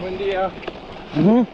Buen día. Ujú.